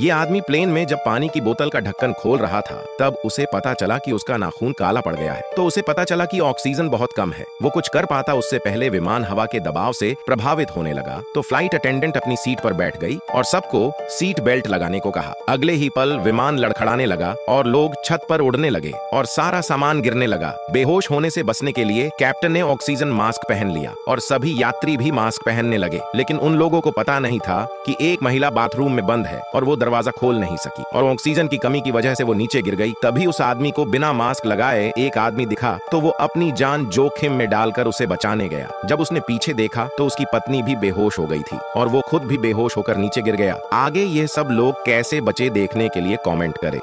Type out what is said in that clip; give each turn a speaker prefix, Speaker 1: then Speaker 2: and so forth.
Speaker 1: ये आदमी प्लेन में जब पानी की बोतल का ढक्कन खोल रहा था, तब उसे पता चला कि उसका नाखून काला पड़ गया है। तो उसे पता चला कि ऑक्सीजन बहुत कम है। वो कुछ कर पाता उससे पहले विमान हवा के दबाव से प्रभावित होने लगा। तो फ़्लाइट अटेंडेंट अपनी सीट पर बैठ गई और सबको सीट बेल्ट लगाने को कहा। अगले ही पल विमान लड़खड़ाने लगा और लोग छत पर उड़ने लगे और सारा सामान गिरने लगा। बेहोश होने से बचने के लिए कैप्टन ने ऑक्सीजन मास्क पहन लिया और सभी यात्री भी मास्क पहनने लगे। लेकिन उन लोगों को पता नहीं था कि एक महिला बाथरूम में बंद है और वो खोल नहीं सकी और ऑक्सीजन की कमी की वजह से वो नीचे गिर गई। तभी उस आदमी को बिना मास्क लगाए एक आदमी दिखा तो वो अपनी जान जोखिम में डालकर उसे बचाने गया। जब उसने पीछे देखा तो उसकी पत्नी भी बेहोश हो गई थी और वो खुद भी बेहोश होकर नीचे गिर गया। आगे ये सब लोग कैसे बचे देखने के लिए कॉमेंट करें।